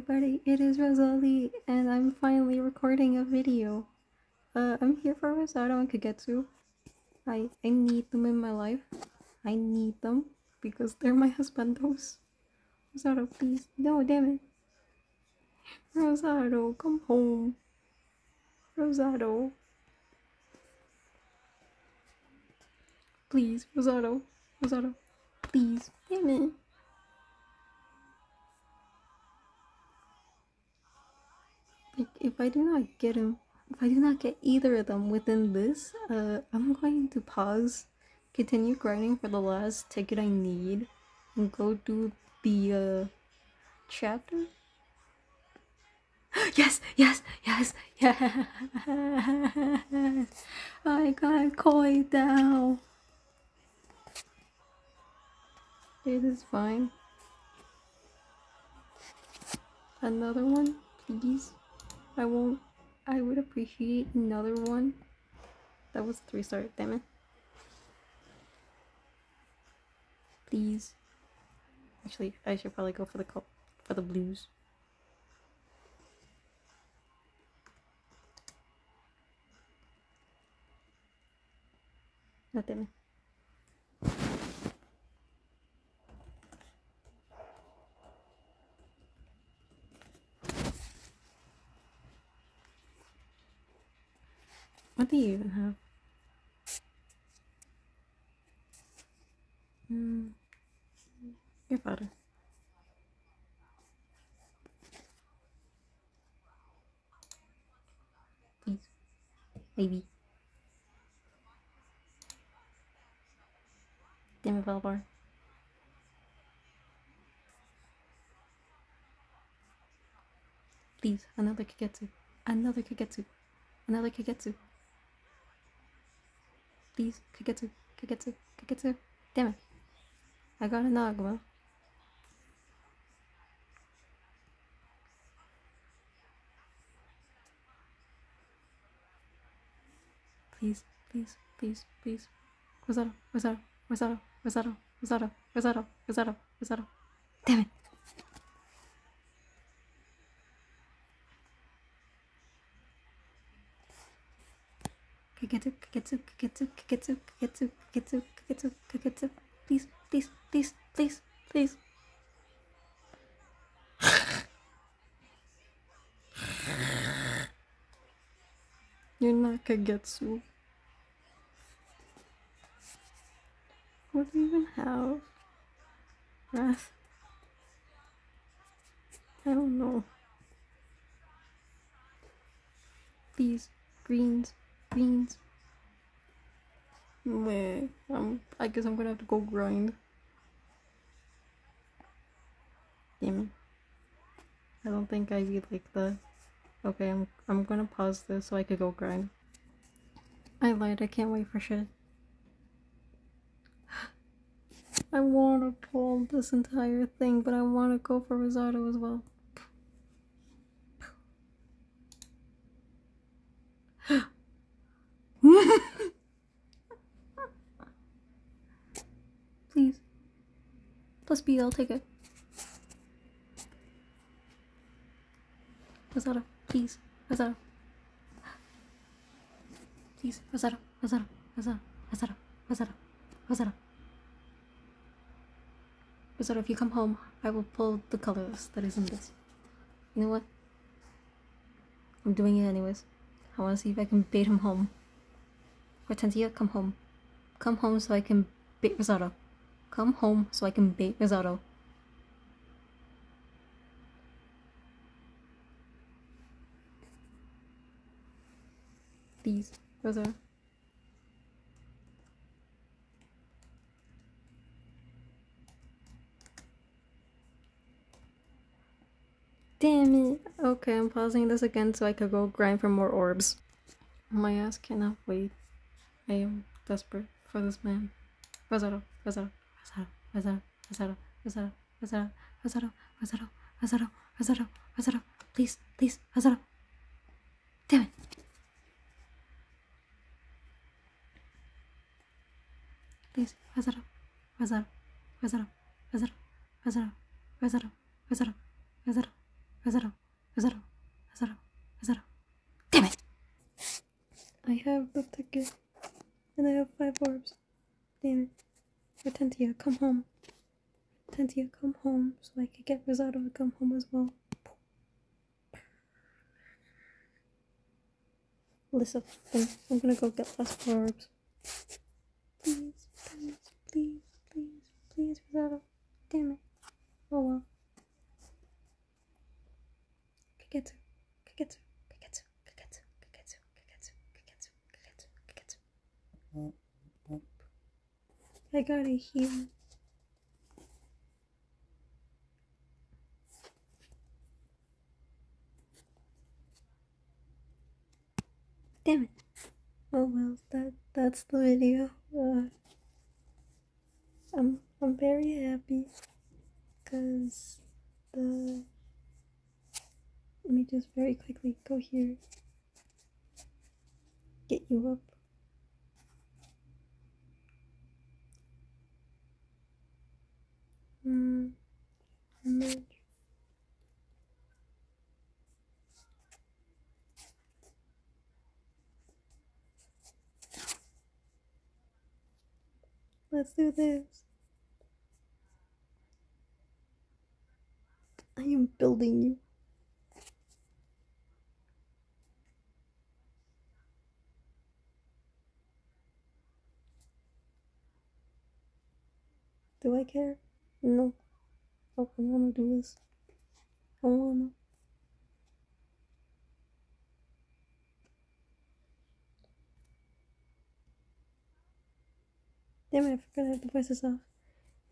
everybody, it is Rosalie, and I'm finally recording a video. Uh, I'm here for Rosado and Kagetsu. I, I need them in my life. I need them because they're my husbandos. Rosado, please. No, damn it. Rosado, come home. Rosado. Please, Rosado. Rosato. Please. Damn it. If I do not get him, if I do not get either of them within this, uh, I'm going to pause, continue grinding for the last ticket I need, and go do the, uh, chapter. yes, yes, yes, yes! I got koi down! It is fine. Another one, please. I won't. I would appreciate another one. That was three star, damn it. Please. Actually, I should probably go for the for the blues. No, damn it. What do you even have? Hmm. Your father. Please. Maybe. Damn. Please, another Kagetsu. Another Kagetsu. Another Kagetsu. Please, Kagetsu, Kagetsu, Kagetsu. Damn it. I got a Nagma. Please, please, please, please. Rosado, Rosado, Rosado, Rosado, Rosado, Rosado, Rosado, Rosado. Damn it. Kagetsu, Kagetsu, Kagetsu, Kagetsu, Kagetsu, Kagetsu, Kagetsu, Kagetsu. Please, please, please, please, please. You're not Kagetsu. What do you even have? Wrath? I don't know. These greens, greens. Meh. Um, I guess I'm gonna have to go grind. Damn. I don't think I read like the. Okay, I'm I'm gonna pause this so I could go grind. I lied. I can't wait for shit. I want to pull this entire thing, but I want to go for Rosado as well. Please. Plus B, I'll take it. Rosado, please. Rosado. Please, Rosado, Rosado, Rosado, Rosado, Rosado, Rosado. Rosado, if you come home, I will pull the colors that is in this. You know what? I'm doing it anyways. I want to see if I can bait him home. Hortensia, come home. Come home so I can bait Rosado. Come home so I can bait Rosado. Please, Rosado. Damn it. Okay, I'm pausing this again so I could go grind for more orbs. My ass cannot wait. I am desperate for this man. Rosado, Rosado, Rosado, Rosado, Rosado, Rosado, Rosado, Rosado, Rosado, Rosado, Rosado, Rosado, please, please, Rosado. Damn it. Please, Rosado, Rosado, Rosado, Rosado, Rosado, Rosado, Rosado, Rosato. Rosado, Rosado, Rosado, Rosado. Damn it! I have the ticket. And I have five orbs. Damn it. Retentia, come home. Retentia, come home so I could get Rosado to come home as well. Listen, I'm, gonna go get last orbs. Please, please, please, please, please, Rosado. I got it here. Damn it. Oh well, that that's the video. Uh, I'm I'm very happy because the let me just very quickly go here. Get you up. Mm, merge. Let's do this. I am building you. Do I care? No. I wanna do this. I wanna. Damn it, I forgot I have the voices off.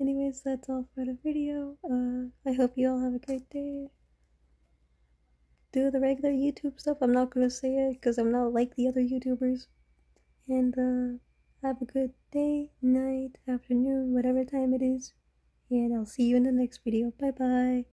Anyways, that's all for the video. Uh, I hope you all have a great day. Do the regular YouTube stuff. I'm not gonna say it because I'm not like the other YouTubers. And, uh, have a good day, night, afternoon, whatever time it is. And I'll see you in the next video. Bye bye.